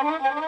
Thank you.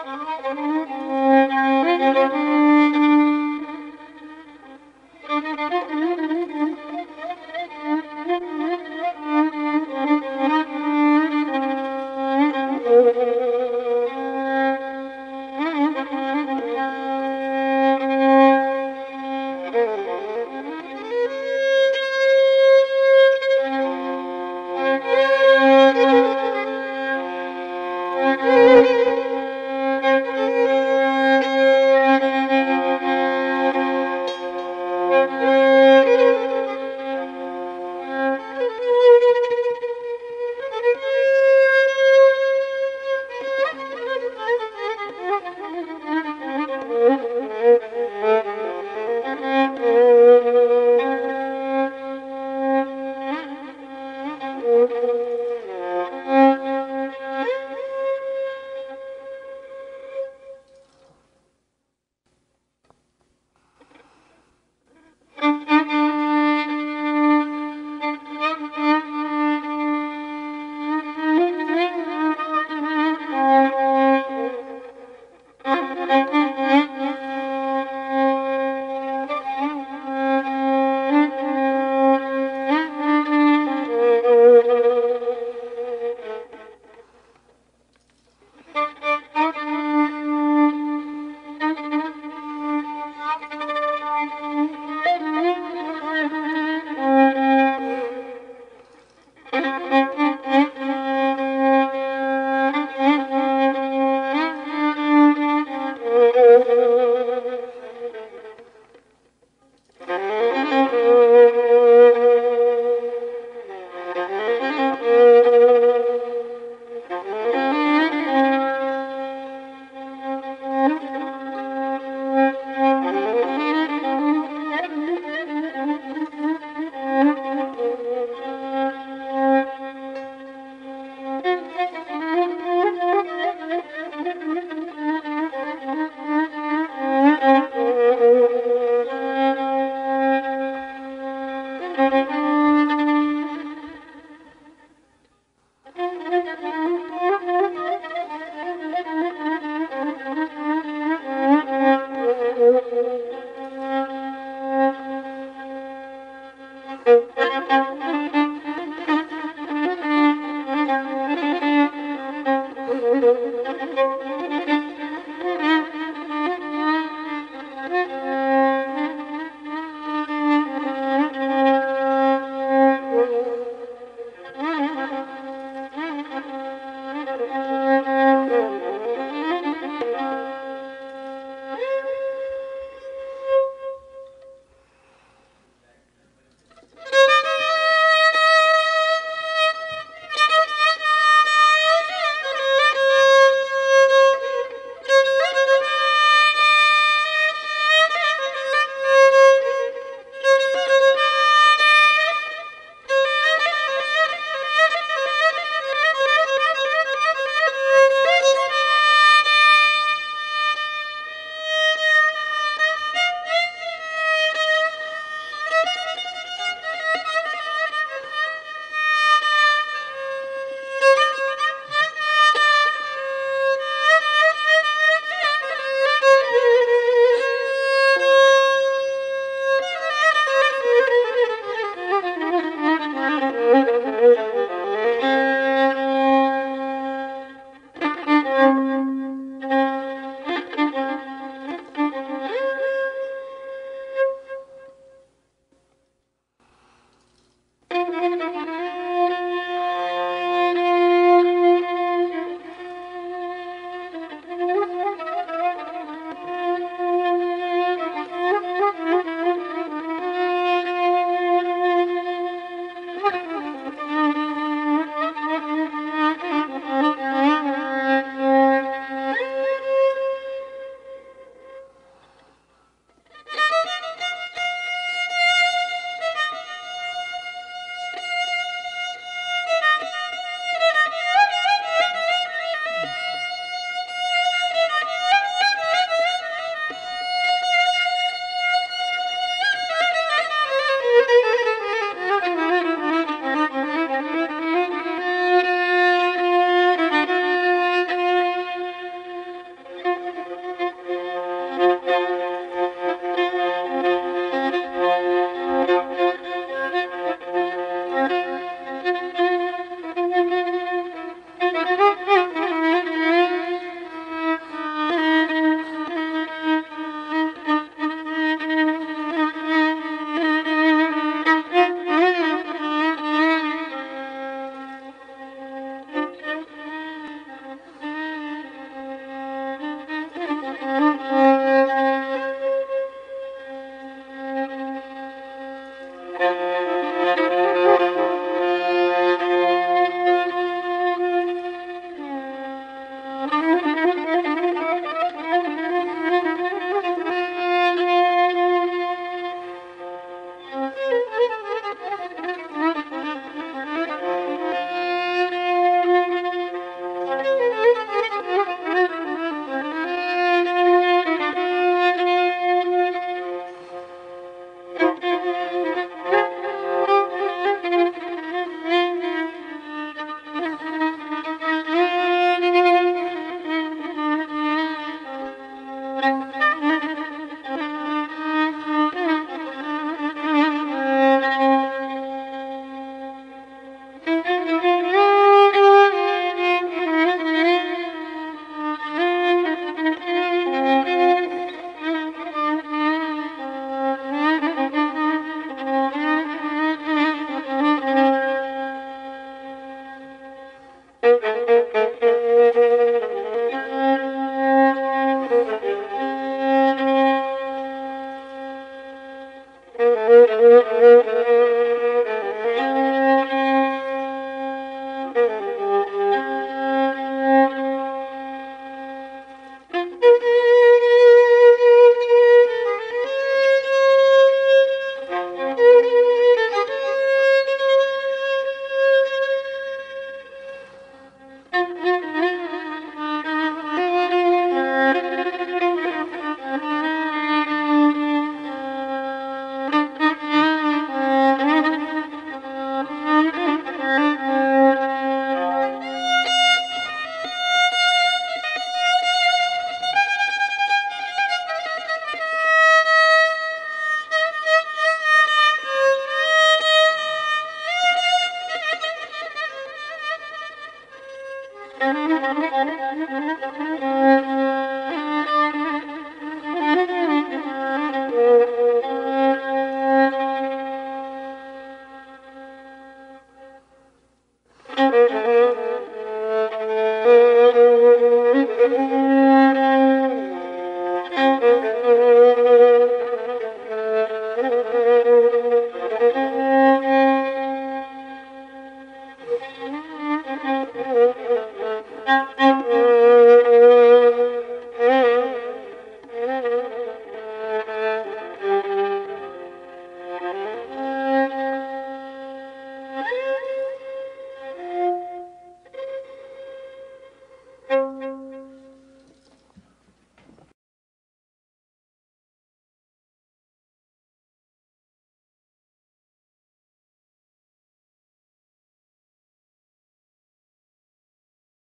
Gracias.